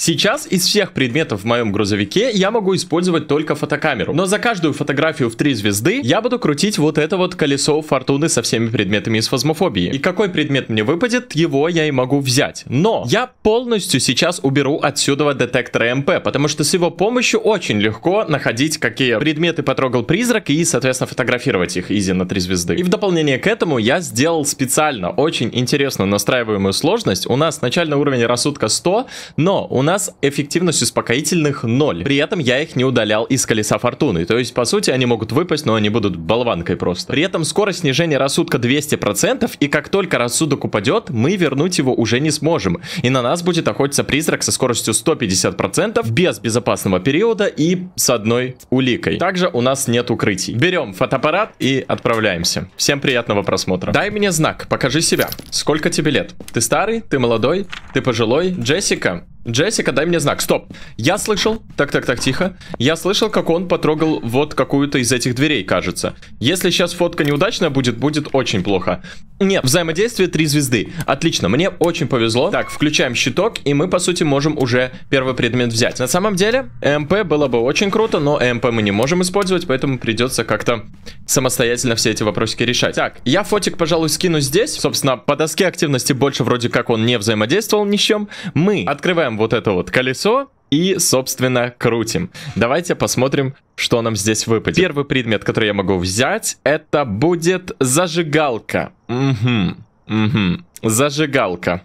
Сейчас из всех предметов в моем грузовике я могу использовать только фотокамеру. Но за каждую фотографию в 3 звезды я буду крутить вот это вот колесо фортуны со всеми предметами из фазмофобии. И какой предмет мне выпадет, его я и могу взять. Но я полностью сейчас уберу отсюда детектор МП, потому что с его помощью очень легко находить, какие предметы потрогал призрак и, соответственно, фотографировать их изи на 3 звезды. И в дополнение к этому я сделал специально очень интересную настраиваемую сложность. У нас начальный уровень рассудка 100, но у нас эффективность успокоительных 0. При этом я их не удалял из колеса фортуны. То есть, по сути, они могут выпасть, но они будут болванкой просто. При этом скорость снижения рассудка 200%, и как только рассудок упадет, мы вернуть его уже не сможем. И на нас будет охотиться призрак со скоростью 150%, без безопасного периода и с одной уликой. Также у нас нет укрытий. Берем фотоаппарат и отправляемся. Всем приятного просмотра. Дай мне знак, покажи себя. Сколько тебе лет? Ты старый? Ты молодой? Ты пожилой? Джессика? Джессика, дай мне знак. Стоп. Я слышал... Так, так, так, тихо. Я слышал, как он потрогал вот какую-то из этих дверей, кажется. Если сейчас фотка неудачная будет, будет очень плохо. Нет, взаимодействие 3 звезды. Отлично, мне очень повезло. Так, включаем щиток, и мы, по сути, можем уже первый предмет взять. На самом деле, МП было бы очень круто, но МП мы не можем использовать, поэтому придется как-то самостоятельно все эти вопросики решать. Так, я фотик, пожалуй, скину здесь. Собственно, по доске активности больше вроде как он не взаимодействовал ни с чем. Мы открываем вот это вот колесо и, собственно, крутим. Давайте посмотрим, что нам здесь выпадет. Первый предмет, который я могу взять, это будет зажигалка. Угу, угу, зажигалка.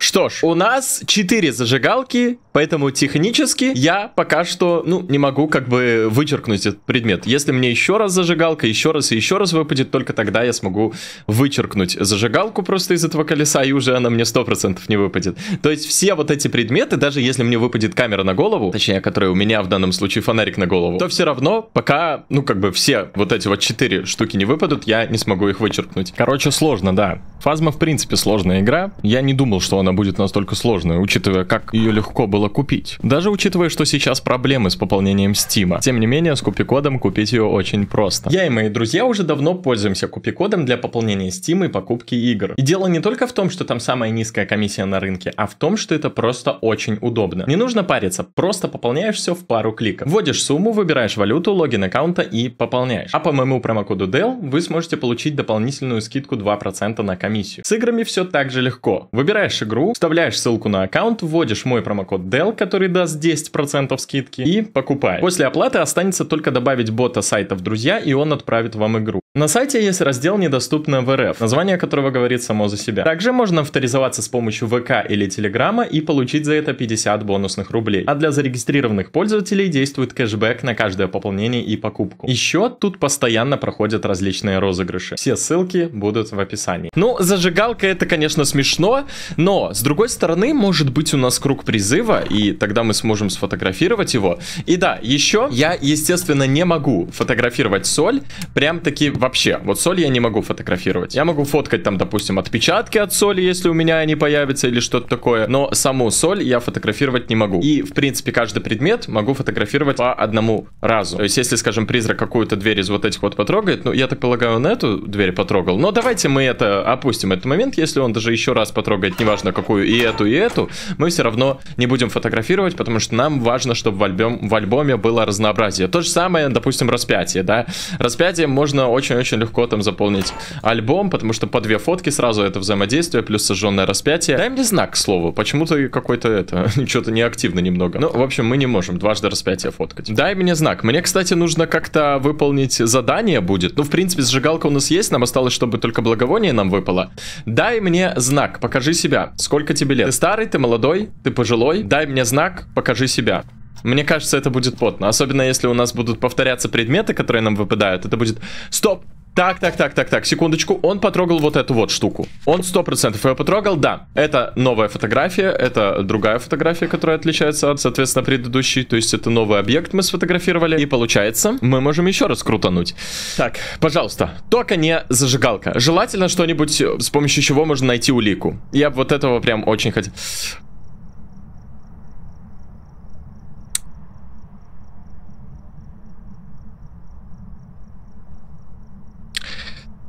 Что ж, у нас 4 зажигалки, поэтому технически я пока что, ну, не могу как бы вычеркнуть этот предмет. Если мне еще раз зажигалка, еще раз и еще раз выпадет, только тогда я смогу вычеркнуть зажигалку просто из этого колеса, и уже она мне 100% не выпадет. То есть все вот эти предметы, даже если мне выпадет камера на голову, точнее, которая у меня в данном случае фонарик на голову, то все равно, пока, ну, как бы все вот эти вот 4 штуки не выпадут, я не смогу их вычеркнуть. Короче, сложно, да. Фазма, в принципе, сложная игра. Я не думал, что она она будет настолько сложной, учитывая, как ее легко было купить. Даже учитывая, что сейчас проблемы с пополнением Стима. Тем не менее, с купи-кодом купить ее очень просто. Я и мои друзья уже давно пользуемся купи-кодом для пополнения Стима и покупки игр. И дело не только в том, что там самая низкая комиссия на рынке, а в том, что это просто очень удобно. Не нужно париться, просто пополняешь все в пару кликов. Вводишь сумму, выбираешь валюту, логин аккаунта и пополняешь. А по моему промокоду DEL вы сможете получить дополнительную скидку 2% на комиссию. С играми все так же легко. Выбираешь игру, игру, вставляешь ссылку на аккаунт, вводишь мой промокод DEL, который даст 10% скидки, и покупаешь. После оплаты останется только добавить бота сайта в друзья, и он отправит вам игру. На сайте есть раздел «Недоступно в РФ», название которого говорит само за себя. Также можно авторизоваться с помощью ВК или Телеграма и получить за это 50 бонусных рублей. А для зарегистрированных пользователей действует кэшбэк на каждое пополнение и покупку. Еще тут постоянно проходят различные розыгрыши. Все ссылки будут в описании. Ну, зажигалка это, конечно, смешно, но с другой стороны, может быть у нас круг призыва, и тогда мы сможем сфотографировать его. И да, еще я, естественно, не могу фотографировать соль, прям таки вообще. Вот соль я не могу фотографировать. Я могу фоткать там, допустим, отпечатки от соли, если у меня они появятся или что-то такое, но саму соль я фотографировать не могу. И, в принципе, каждый предмет могу фотографировать по одному разу. То есть, если, скажем, призрак какую-то дверь из вот этих вот потрогает, ну, я так полагаю, он эту дверь потрогал, но давайте мы это опустим, этот момент, если он даже еще раз потрогает, неважно какую, и эту, и эту, мы все равно не будем фотографировать, потому что нам важно, чтобы в, альбом, в альбоме было разнообразие. То же самое, допустим, распятие, да. Распятие можно очень-очень легко там заполнить альбом, потому что по две фотки сразу это взаимодействие, плюс сожженное распятие. Дай мне знак, к слову, почему-то какой-то это, что-то неактивно немного. Ну, в общем, мы не можем дважды распятие фоткать. Дай мне знак. Мне, кстати, нужно как-то выполнить задание будет. Ну, в принципе, сжигалка у нас есть, нам осталось, чтобы только благовоние нам выпало. Дай мне знак, покажи себя. Сколько тебе лет? Ты старый, ты молодой, ты пожилой? Дай мне знак, покажи себя. Мне кажется, это будет потно. Особенно если у нас будут повторяться предметы, которые нам выпадают. Это будет... Стоп! Так, так, так, так, так, секундочку. Он потрогал вот эту вот штуку. Он сто процентов ее потрогал, да. Это новая фотография, это другая фотография, которая отличается от, соответственно, предыдущей. То есть это новый объект мы сфотографировали. И получается, мы можем еще раз крутануть. Так, пожалуйста, только не зажигалка. Желательно что-нибудь, с помощью чего можно найти улику. Я вот этого прям очень хотел.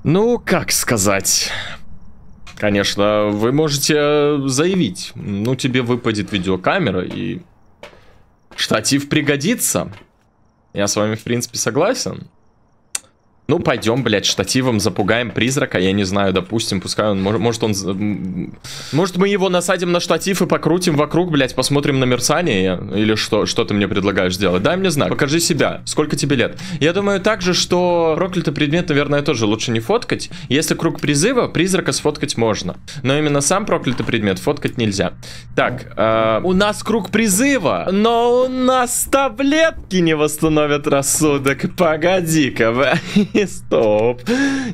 Ну, как сказать... конечно, вы можете заявить, ну, тебе выпадет видеокамера и штатив пригодится. Я с вами, в принципе, согласен. Ну, пойдем, блядь, штативом запугаем призрака, я не знаю, допустим, пускай он, может он... Может мы его насадим на штатив и покрутим вокруг, блядь, посмотрим на мерцание, или что, что ты мне предлагаешь сделать? Дай мне знак, покажи себя, сколько тебе лет. Я думаю также, что проклятый предмет, наверное, тоже лучше не фоткать. Если круг призыва, призрака сфоткать можно, но именно сам проклятый предмет фоткать нельзя. Так, э, у нас круг призыва, но у нас таблетки не восстановят рассудок. Погоди-ка, стоп.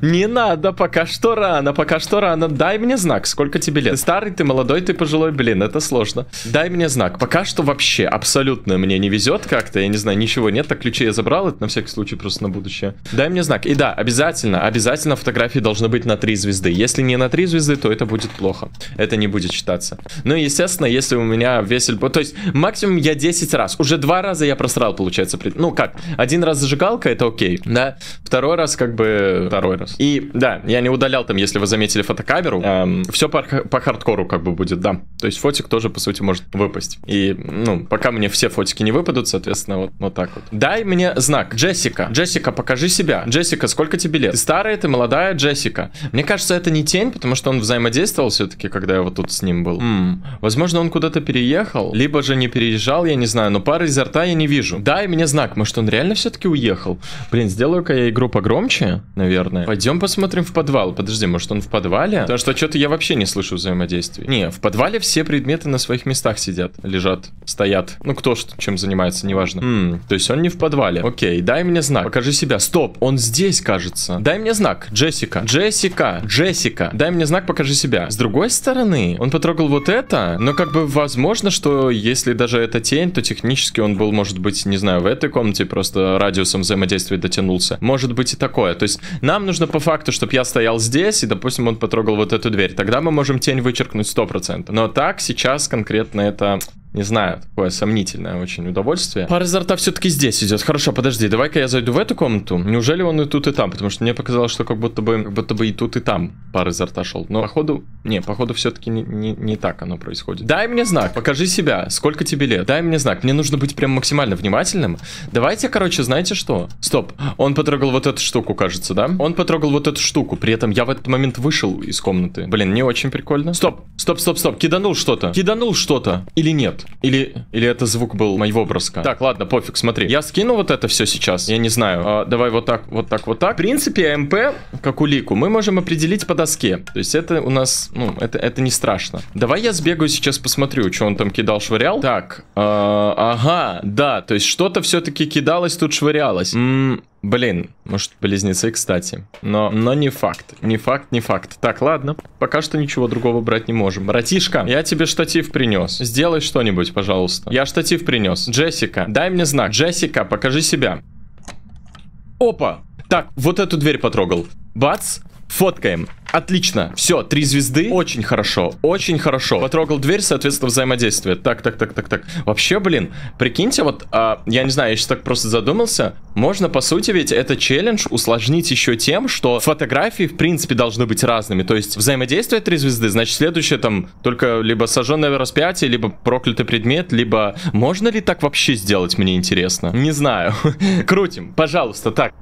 Не надо, пока что рано, пока что рано. Дай мне знак, сколько тебе лет. Ты старый, ты молодой, ты пожилой, блин, это сложно. Дай мне знак. Пока что вообще абсолютно мне не везет как-то, я не знаю, ничего нет. Так ключи я забрал, это на всякий случай просто на будущее. Дай мне знак. И да, обязательно, обязательно фотографии должны быть на 3 звезды. Если не на 3 звезды, то это будет плохо. Это не будет считаться. Ну и естественно, если у меня весель... То есть максимум я 10 раз. Уже два раза я просрал, получается. Ну как, один раз зажигалка, это окей, да. Второй раз как бы второй раз. И да, я не удалял там, если вы заметили фотокамеру. Эм, все по, по хардкору как бы будет, да. То есть фотик тоже, по сути, может выпасть. И, ну, пока мне все фотики не выпадут, соответственно, вот, вот так вот. Дай мне знак. Джессика. Джессика, покажи себя. Джессика, сколько тебе лет? Ты старая, ты молодая, Джессика. Мне кажется, это не тень, потому что он взаимодействовал все-таки, когда я вот тут с ним был. М-м, возможно, он куда-то переехал, либо же не переезжал, я не знаю, но пары изо рта я не вижу. Дай мне знак. Может, он реально все-таки уехал? Блин, сделаю-ка я игру погромче наверное. Пойдем посмотрим в подвал. Подожди, может он в подвале? Потому что что-то я вообще не слышу взаимодействия. Не, в подвале все предметы на своих местах сидят, лежат, стоят. Ну, кто что, чем занимается, неважно. М то есть он не в подвале. Окей, дай мне знак. Покажи себя. Стоп, он здесь, кажется. Дай мне знак. Джессика. Джессика. Джессика. Дай мне знак, покажи себя. С другой стороны, он потрогал вот это, но как бы возможно, что если даже это тень, то технически он был, может быть, не знаю, в этой комнате просто радиусом взаимодействия дотянулся. Может быть и такое. То есть нам нужно по факту, чтобы я стоял здесь, и, допустим, он потрогал вот эту дверь. Тогда мы можем тень вычеркнуть 100%. Но так сейчас конкретно это не знаю, такое сомнительное очень удовольствие. Пар изо рта все-таки здесь идет. Хорошо, подожди, давай-ка я зайду в эту комнату. Неужели он и тут, и там? Потому что мне показалось, что как будто бы, как будто бы и тут, и там пар изо рта шел. Но походу, не, походу все-таки не, не, не так оно происходит. Дай мне знак, покажи себя, сколько тебе лет. Дай мне знак, мне нужно быть прям максимально внимательным. Давайте, короче, знаете что? Стоп, он потрогал вот эту штуку, кажется, да? Он потрогал вот эту штуку, при этом я в этот момент вышел из комнаты. Блин, не очень прикольно. Стоп, стоп, стоп, стоп, киданул что-то. Киданул что-то или нет? Или, или это звук был моего броска? Так, ладно, пофиг, смотри. Я скину вот это все сейчас. Я не знаю. А, давай вот так, вот так, вот так. В принципе, АМП, как улику, мы можем определить по доске. То есть это у нас, ну, это, это не страшно. Давай я сбегаю сейчас посмотрю, что он там кидал, швырял. Так, э, ага, да, то есть что-то все-таки кидалось, тут швырялось. -м Блин, может близнецы, кстати. Но, но не факт. Не факт, не факт. Так, ладно. Пока что ничего другого брать не можем. Братишка, я тебе штатив принес. Сделай что-нибудь, пожалуйста. Я штатив принес. Джессика, дай мне знак. Джессика, покажи себя. Опа! Так, вот эту дверь потрогал. Бац, фоткаем. Отлично. Все, три звезды. Очень хорошо. Очень хорошо. Потрогал дверь, соответственно, взаимодействие. Так, так, так, так, так. Вообще, блин, прикиньте, вот, а, я не знаю, я сейчас так просто задумался. Можно, по сути, ведь это челлендж усложнить еще тем, что фотографии, в принципе, должны быть разными. То есть, взаимодействие три звезды, значит, следующее там только либо сожженное распятие, либо проклятый предмет, либо... Можно ли так вообще сделать, мне интересно? Не знаю. Крутим, пожалуйста, так.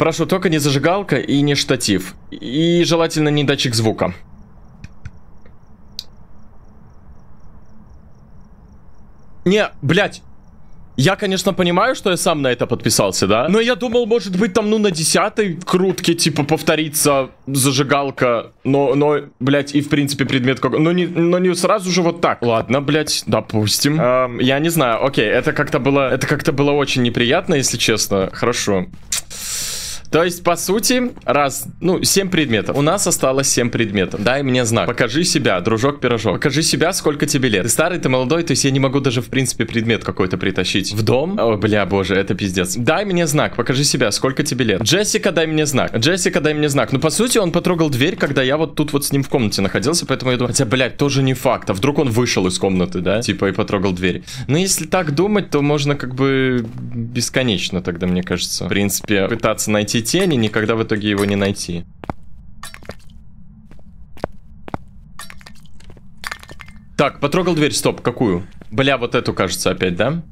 Прошу, только не зажигалка и не штатив. И желательно не датчик звука. Не, блядь. Я, конечно, понимаю, что я сам на это подписался, да? Но я думал, может быть, там, ну, на десятой крутке, типа, повторится зажигалка. Но, но, блядь, и, в принципе, предмет как... Но не, но не сразу же вот так. Ладно, блядь, допустим. Эм, я не знаю, окей, это как-то было... Это как-то было очень неприятно, если честно. Хорошо. То есть, по сути, раз, ну, 7 предметов. У нас осталось 7 предметов. Дай мне знак. Покажи себя, дружок-пирожок. Покажи себя, сколько тебе лет. Ты старый, ты молодой, то есть я не могу даже, в принципе, предмет какой-то притащить в дом. О, бля, боже, это пиздец. Дай мне знак, покажи себя, сколько тебе лет. Джессика, дай мне знак. Джессика, дай мне знак. Ну, по сути, он потрогал дверь, когда я вот тут вот с ним в комнате находился, поэтому я думаю, хотя, блядь, тоже не факт. А вдруг он вышел из комнаты, да? Типа и потрогал дверь. Но если так думать, то можно как бы бесконечно тогда, мне кажется. В принципе, пытаться найти эти тени, никогда в итоге его не найти. Так, потрогал дверь, стоп, какую? Бля, вот эту, кажется, опять, да?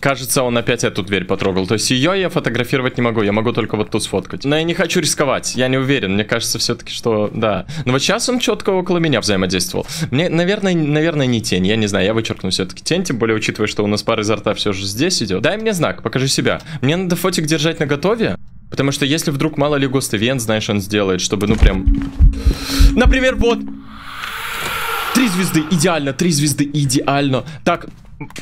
Кажется, он опять эту дверь потрогал. То есть ее я фотографировать не могу, я могу только вот тут сфоткать. Но я не хочу рисковать, я не уверен. Мне кажется все-таки, что да. Но вот сейчас он четко около меня взаимодействовал. Мне, наверное, наверное, не тень, я не знаю, я вычеркну все-таки тень, тем более учитывая, что у нас пара изо рта все же здесь идет. Дай мне знак, покажи себя. Мне надо фотик держать на готове, потому что если вдруг мало ли гост ивент, знаешь, он сделает, чтобы, ну прям... Например, вот... Три звезды, идеально, три звезды, идеально. Так,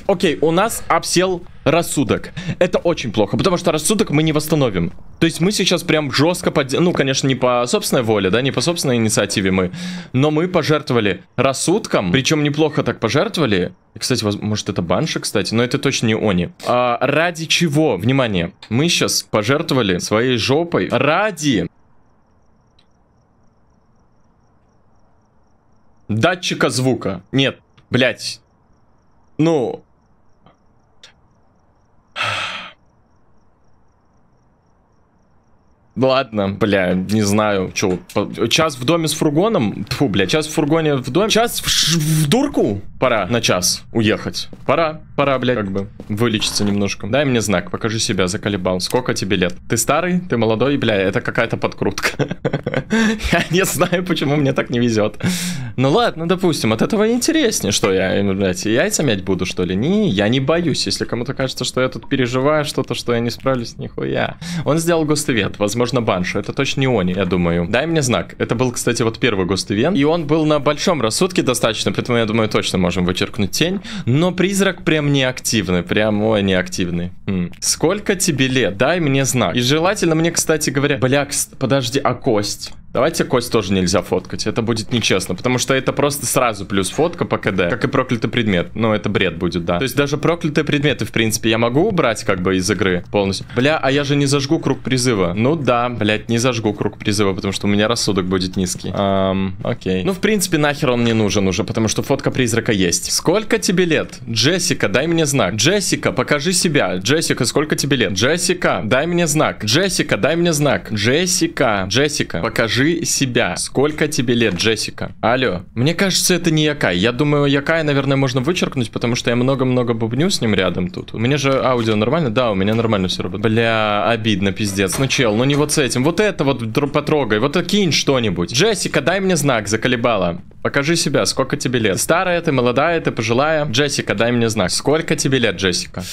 Окей, у нас обсел рассудок. Это очень плохо, потому что рассудок мы не восстановим. То есть мы сейчас прям жестко под... Ну, конечно, не по собственной воле, да, не по собственной инициативе мы. Но мы пожертвовали рассудком, причем неплохо так пожертвовали. Кстати, может это банши, кстати, но это точно не они. А, ради чего? Внимание, мы сейчас пожертвовали своей жопой ради... Датчика звука. Нет, блять. Ну... Ладно, бля, не знаю, что. Час в доме с фургоном? Фу, бля, час в фургоне в доме. Час в, в дурку? Пора на час уехать. Пора, пора, бля, как бы вылечиться немножко. Дай мне знак, покажи себя, заколебал. Сколько тебе лет? Ты старый? Ты молодой? Бля, это какая-то подкрутка. Я не знаю, почему мне так не везет. Ну ладно, допустим, от этого интереснее, что я, блядь, яйца мять буду, что ли? Не, я не боюсь. Если кому-то кажется, что я тут переживаю что-то, что я не справлюсь, нихуя. Он сделал гостовет, возможно, Банша. Это точно не они, я думаю. Дай мне знак. Это был, кстати, вот первый гост-ивент. И он был на большом рассудке достаточно, поэтому, я думаю, точно можем вычеркнуть тень. Но призрак прям неактивный. Прям, ой, неактивный. Хм. Сколько тебе лет? Дай мне знак. И желательно мне, кстати говоря... Бля, подожди, а кость? Давайте кость тоже нельзя фоткать, это будет нечестно, потому что это просто сразу плюс фотка по КД, как и проклятый предмет, ну это бред будет, да. То есть даже проклятые предметы, в принципе, я могу убрать как бы из игры полностью. Бля, а я же не зажгу круг призыва. Ну да, блять, не зажгу круг призыва, потому что у меня рассудок будет низкий. Эм, окей. Ну в принципе нахер он мне нужен уже, потому что фотка призрака есть. Сколько тебе лет? Джессика, дай мне знак. Джессика, покажи себя. Джессика, сколько тебе лет? Джессика, дай мне знак. Джессика, дай мне знак. Джессика, Джессика, покажи покажи себя. Сколько тебе лет, Джессика? Алло. Мне кажется, это не Якай. Я думаю, Якая, наверное, можно вычеркнуть, потому что я много-много бубню с ним рядом тут. У меня же аудио нормально? Да, у меня нормально все работает. Бля, обидно, пиздец. Ну, чел, ну не вот с этим. Вот это вот потрогай. Вот кинь что-нибудь. Джессика, дай мне знак, заколебала. Покажи себя, сколько тебе лет? Старая ты, молодая ты, пожилая? Джессика, дай мне знак. Сколько тебе лет, Джессика?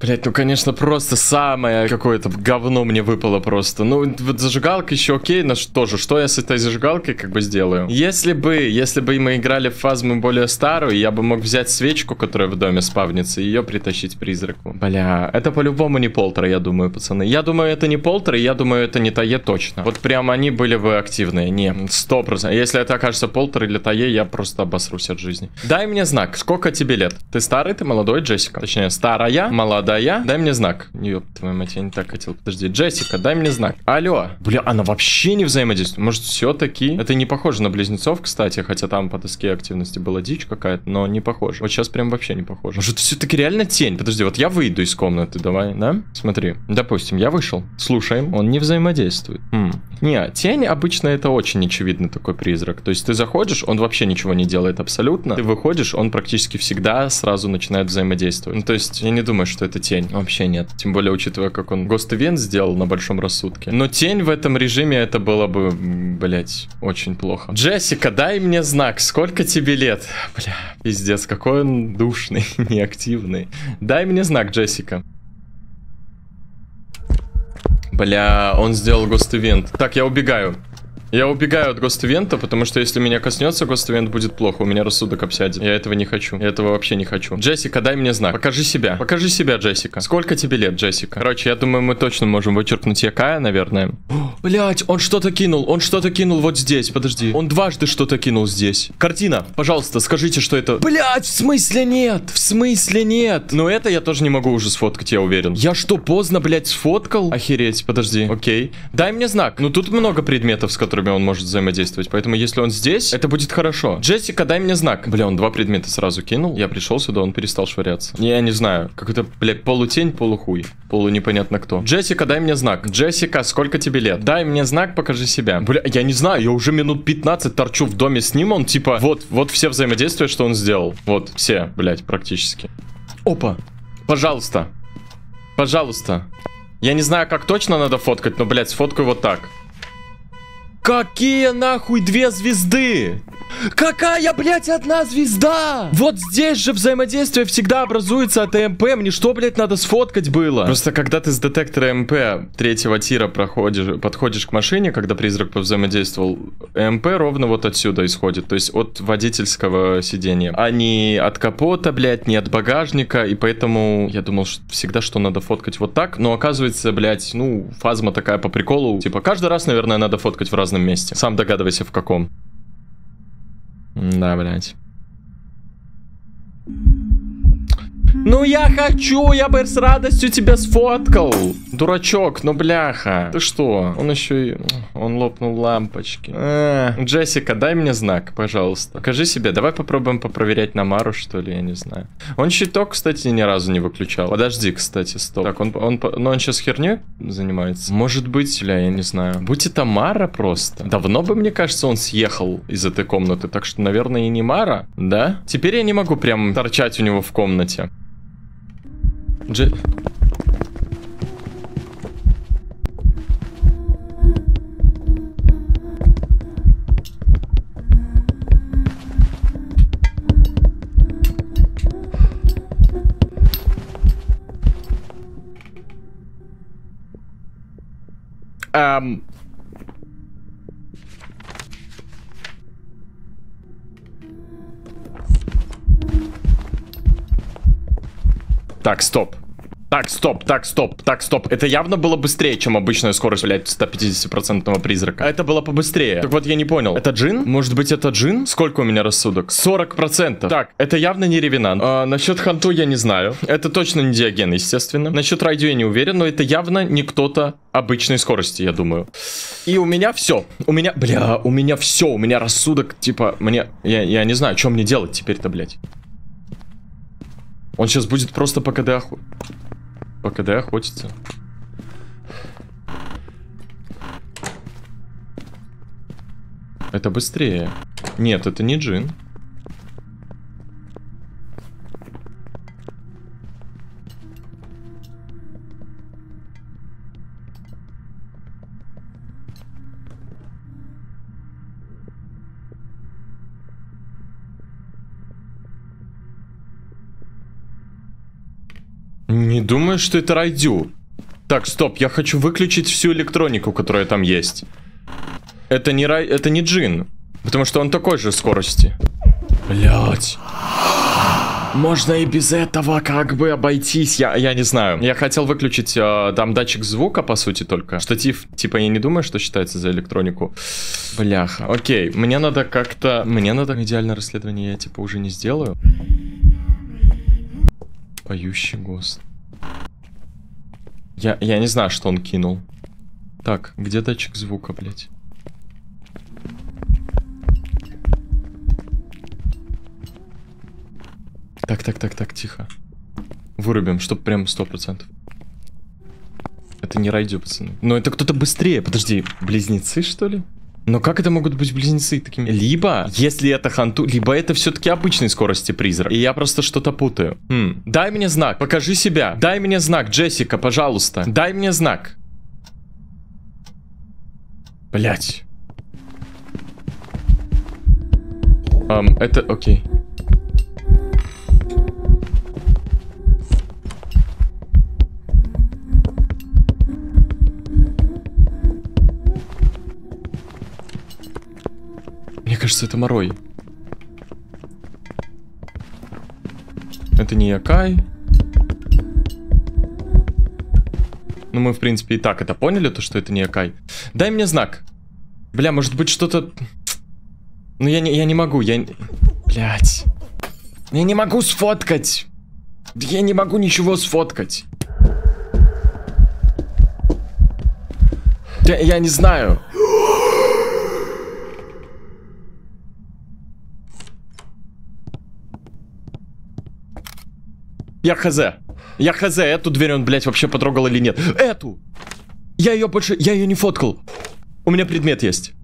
Блять, ну конечно просто самое какое-то говно мне выпало просто. Ну вот зажигалка еще окей, но что же, что я с этой зажигалкой как бы сделаю? Если бы, если бы мы играли в фазму более старую, я бы мог взять свечку, которая в доме спавнится, и ее притащить призраку. Бля, это по-любому не полтора, я думаю, пацаны. Я думаю, это не полтора, я думаю, это не Тае точно. Вот прям они были бы активные. Не, сто процентов. Если это окажется полтора или Тае, я просто обосрусь от жизни. Дай мне знак, сколько тебе лет? Ты старый, ты молодой, Джессика? Точнее, старая, молодая дай мне знак. Ёб твою мать, я не так хотел. Подожди, Джессика, дай мне знак. Алло. Бля, она вообще не взаимодействует. Может, все-таки? Это не похоже на близнецов, кстати, хотя там по доске активности была дичь какая-то, но не похоже. Вот сейчас прям вообще не похоже. Может, все-таки реально тень? Подожди, вот я выйду из комнаты, давай, да? Смотри, допустим, я вышел. Слушаем, он не взаимодействует. Хм. Не, тень обычно это очень очевидный такой призрак. То есть ты заходишь, он вообще ничего не делает абсолютно. Ты выходишь, он практически всегда сразу начинает взаимодействовать. Ну, то есть я не думаю, что это тень. Вообще нет. Тем более, учитывая, как он Event сделал на большом рассудке. Но тень в этом режиме это было бы, блять, очень плохо. Джессика, дай мне знак. Сколько тебе лет? Бля, пиздец, какой он душный, неактивный. Дай мне знак, Джессика. Бля, он сделал Event. Так, я убегаю. Я убегаю от Гоствента, потому что если меня коснется Гоствент, будет плохо. У меня рассудок обсядет. Я этого не хочу. Я этого вообще не хочу. Джессика, дай мне знак. Покажи себя. Покажи себя, Джессика. Сколько тебе лет, Джессика? Короче, я думаю, мы точно можем вычеркнуть Якая, наверное. Блять, он что-то кинул. Он что-то кинул вот здесь. Подожди. Он дважды что-то кинул здесь. Картина. Пожалуйста, скажите, что это... Блять, в смысле нет? В смысле нет? Но это я тоже не могу уже сфоткать, я уверен. Я что, поздно, блять, сфоткал? Охереть, подожди. Окей. Дай мне знак. Ну, тут много предметов, с которыми которыми он может взаимодействовать. Поэтому если он здесь, это будет хорошо. Джессика, дай мне знак. Бля, он два предмета сразу кинул. Я пришел сюда, он перестал швыряться. Я не знаю. Какой-то, блядь, полутень, полухуй. Полу непонятно кто. Джессика, дай мне знак. Джессика, сколько тебе лет? Дай мне знак, покажи себя. Бля, я не знаю, я уже минут 15 торчу в доме с ним. Он типа, вот, вот все взаимодействия, что он сделал. Вот, все, блядь, практически. Опа. Пожалуйста. Пожалуйста. Я не знаю, как точно надо фоткать, но, блядь, сфоткаю вот так. Какие нахуй две звезды? Какая, блядь, одна звезда? Вот здесь же взаимодействие всегда образуется от МП. Мне что, блядь, надо сфоткать было? Просто когда ты с детектора ЭМП третьего тира проходишь, подходишь к машине, когда призрак повзаимодействовал, ЭМП ровно вот отсюда исходит. То есть от водительского сидения. А не от капота, блядь, не от багажника. И поэтому я думал что всегда, что надо фоткать вот так. Но оказывается, блядь, ну, фазма такая по приколу. Типа каждый раз, наверное, надо фоткать в разном месте. Сам догадывайся в каком. Да, блядь. Ну я хочу, я бы с радостью тебя сфоткал. Дурачок, ну бляха. Ты что? Он еще и... Он лопнул лампочки. А, Джессика, дай мне знак, пожалуйста. Покажи себе. Давай попробуем попроверять на Мару, что ли, я не знаю. Он щиток, кстати, ни разу не выключал. Подожди, кстати, стоп. Так, он... он ну, он сейчас херню занимается? Может быть, бля, я не знаю. Будь это Мара просто. Давно бы, мне кажется, он съехал из этой комнаты. Так что, наверное, и не Мара, да? Теперь я не могу прям торчать у него в комнате. Дже... Эм... Так, стоп. Так, стоп, так, стоп, так, стоп. Это явно было быстрее, чем обычная скорость, блядь, 150% призрака. А это было побыстрее. Так вот, я не понял. Это джин? Может быть, это джин? Сколько у меня рассудок? 40%. Так, это явно не ревенант. А, насчет ханту я не знаю. Это точно не диаген, естественно. Насчет радио я не уверен, но это явно не кто-то обычной скорости, я думаю. И у меня все. У меня, бля, у меня все. У меня рассудок, типа, мне... Я, я не знаю, что мне делать теперь-то, блядь. Он сейчас будет просто по КД оху... По КД охотиться. Это быстрее. Нет, это не джин. Не думаю, что это Райдю. Так, стоп, я хочу выключить всю электронику, которая там есть. Это не Рай... Это не Джин. Потому что он такой же скорости. Блять. Можно и без этого как бы обойтись, я, я не знаю. Я хотел выключить э, там датчик звука, по сути, только. Штатив, типа, я не думаю, что считается за электронику. Бляха, окей. Мне надо как-то... Мне надо идеальное расследование, я, типа, уже не сделаю. Поющий гост. Я, я не знаю, что он кинул. Так, где датчик звука, блядь? Так, так, так, так, тихо. Вырубим, чтоб прям сто процентов. Это не райдю, пацаны. Но это кто-то быстрее. Подожди, близнецы, что ли? Но как это могут быть близнецы такими? Либо, если это ханту, либо это все-таки обычной скорости призрак. И я просто что-то путаю. Хм. Дай мне знак, покажи себя. Дай мне знак, Джессика, пожалуйста. Дай мне знак. Блять. Um, это окей. Кажется, это Морой. Это не Якай. Ну, мы, в принципе, и так это поняли, то, что это не Якай. Дай мне знак. Бля, может быть, что-то... Ну, я не, я не могу, я... Блять. Я не могу сфоткать. Я не могу ничего сфоткать. Я, я не знаю. Я хз. Я хз, эту дверь он, блядь, вообще потрогал или нет. Эту! Я ее больше... Я ее не фоткал. У меня предмет есть.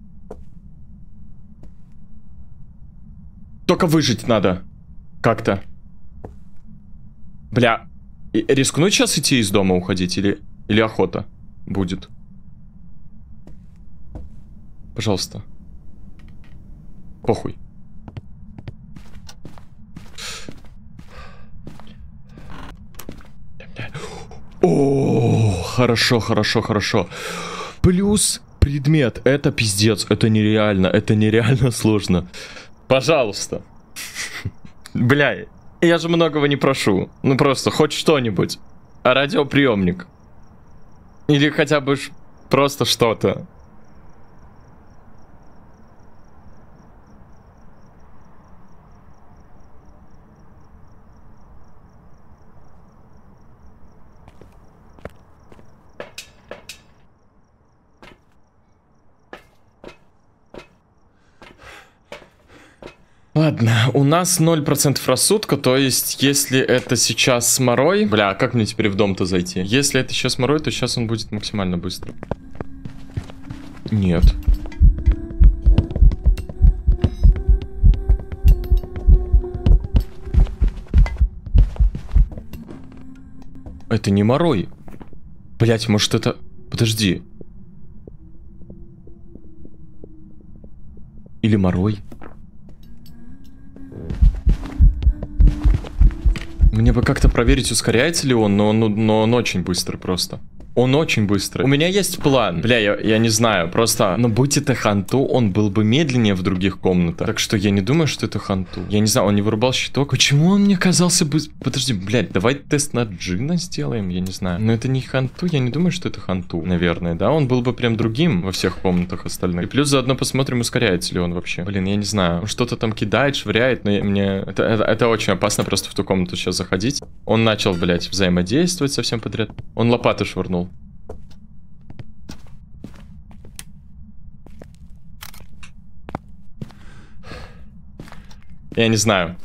Только выжить надо. Как-то. Бля. Рискнуть сейчас идти из дома уходить или... Или охота будет? Пожалуйста. Похуй. О, хорошо, хорошо, хорошо. Плюс предмет. Это пиздец. Это нереально. Это нереально сложно. Пожалуйста. Бля, я же многого не прошу. Ну просто хоть что-нибудь. Радиоприемник. Или хотя бы просто что-то. Ладно, у нас 0% рассудка, то есть, если это сейчас сморой... Бля, а как мне теперь в дом-то зайти? Если это сейчас сморой, то сейчас он будет максимально быстро. Нет. Это не морой. Блять, может это... Подожди. Или морой? Мне бы как-то проверить, ускоряется ли он, но он, но он очень быстрый просто. Он очень быстрый. У меня есть план. Бля, я, я не знаю, просто... Но будь это Ханту, он был бы медленнее в других комнатах. Так что я не думаю, что это Ханту. Я не знаю, он не вырубал щиток. Почему он мне казался бы... Подожди, блядь, давай тест на Джина сделаем, я не знаю. Но это не Ханту, я не думаю, что это Ханту, наверное, да? Он был бы прям другим во всех комнатах остальных. И плюс заодно посмотрим, ускоряется ли он вообще. Блин, я не знаю. Что-то там кидает, швыряет, но мне... Это, это, это очень опасно просто в ту комнату сейчас заходить. Он начал, блядь, взаимодействовать совсем подряд. Он лопату швырнул. Я не знаю.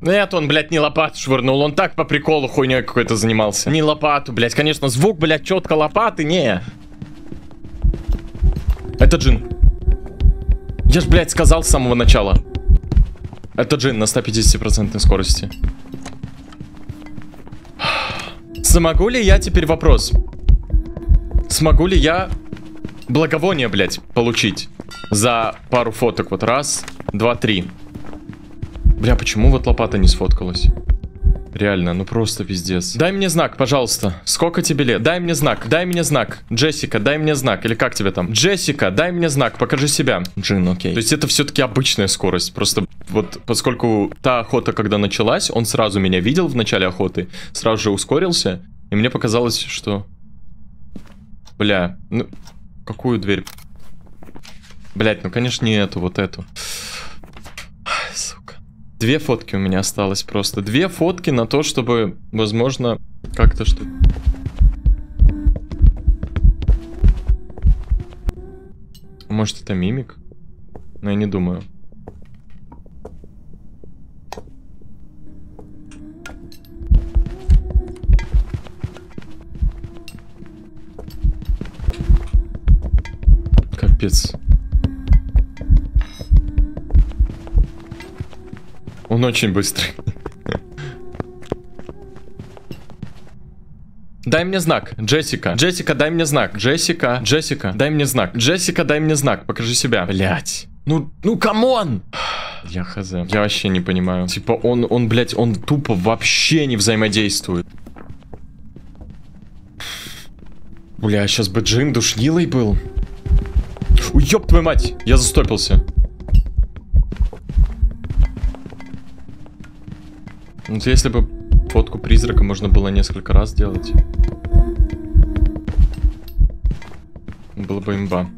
Нет, он, блядь, не лопату швырнул. Он так по приколу хуйней какой-то занимался. Не лопату, блядь. Конечно, звук, блядь, четко лопаты. Не. Это джин. Я ж, блядь, сказал с самого начала. Это джин на 150% скорости. Смогу ли я теперь вопрос? Смогу ли я благовоние, блядь, получить за пару фоток? Вот раз, два, три. Бля, почему вот лопата не сфоткалась? Реально, ну просто пиздец. Дай мне знак, пожалуйста. Сколько тебе лет? Дай мне знак, дай мне знак. Джессика, дай мне знак. Или как тебе там? Джессика, дай мне знак, покажи себя. Джин, окей. То есть это все-таки обычная скорость. Просто вот поскольку та охота, когда началась, он сразу меня видел в начале охоты, сразу же ускорился. И мне показалось, что... Бля, ну... Какую дверь? Блять, ну конечно не эту, вот эту. Две фотки у меня осталось просто. Две фотки на то, чтобы, возможно, как-то что... Может это мимик? Но я не думаю. Капец. Он очень быстрый. Дай мне знак, Джессика. Джессика, дай мне знак. Джессика, Джессика, дай мне знак. Джессика, дай мне знак. Покажи себя. Блять. Ну, ну, come on! Я хз. Я вообще не понимаю. Типа, он, он, блядь, он тупо вообще не взаимодействует. Бля, сейчас бы Джин душнилой был. Ёб твою мать! Я застопился. Вот если бы фотку призрака можно было несколько раз делать. Было бы имба.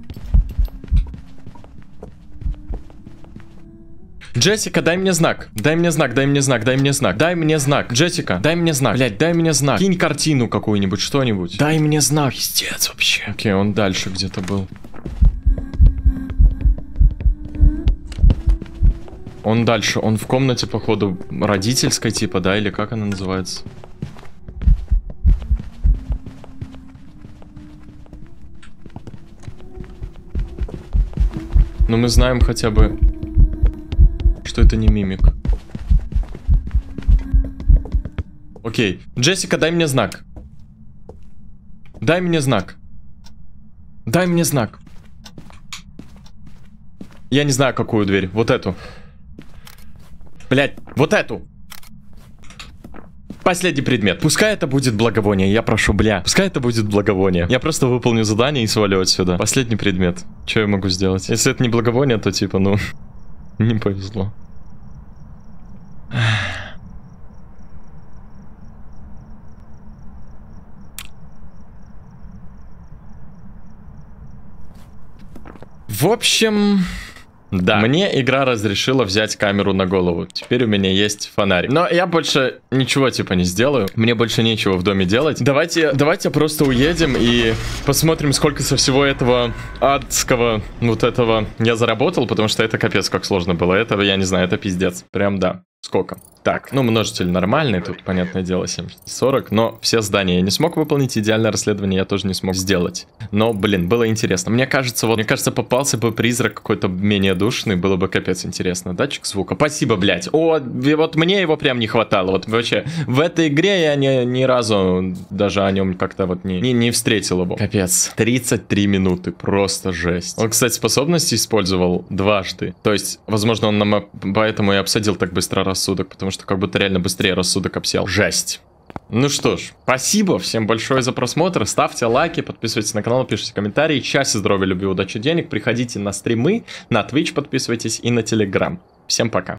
Джессика, дай мне знак. Дай мне знак, дай мне знак, дай мне знак. Дай мне знак. Джессика, дай мне знак. Блять, дай мне знак. Кинь картину какую-нибудь, что-нибудь. Дай мне знак. Пиздец вообще. Окей, он дальше где-то был. Он дальше. Он в комнате, походу, родительской типа, да? Или как она называется? Но мы знаем хотя бы, что это не мимик. Окей. Джессика, дай мне знак. Дай мне знак. Дай мне знак. Я не знаю, какую дверь. Вот эту. Блять, вот эту. Последний предмет. Пускай это будет благовоние, я прошу, бля. Пускай это будет благовоние. Я просто выполню задание и свалю отсюда. Последний предмет. Что я могу сделать? Если это не благовоние, то типа, ну, не повезло. В общем... Да. Мне игра разрешила взять камеру на голову. Теперь у меня есть фонарик. Но я больше ничего типа не сделаю. Мне больше нечего в доме делать. Давайте, давайте просто уедем и посмотрим, сколько со всего этого адского вот этого я заработал, потому что это капец как сложно было. Это, я не знаю, это пиздец. Прям да. Сколько? Так, ну множитель нормальный, тут, понятное дело, 70, 40, но все здания я не смог выполнить, идеальное расследование я тоже не смог сделать. Но, блин, было интересно. Мне кажется, вот, мне кажется, попался бы призрак какой-то менее душный, было бы капец интересно. Датчик звука, спасибо, блядь. О, вот мне его прям не хватало, вот вообще. В этой игре я ни, ни разу даже о нем как-то вот не, не, не встретил его. Капец. 33 минуты, просто жесть. Он, кстати, способности использовал дважды. То есть, возможно, он нам поэтому и обсадил так быстро рассудок, потому что как будто реально быстрее рассудок обсел. Жесть. Ну что ж, спасибо всем большое за просмотр. Ставьте лайки, подписывайтесь на канал, пишите комментарии. Счастья, здоровья, любви, удачи, денег. Приходите на стримы, на Twitch подписывайтесь и на Telegram. Всем пока.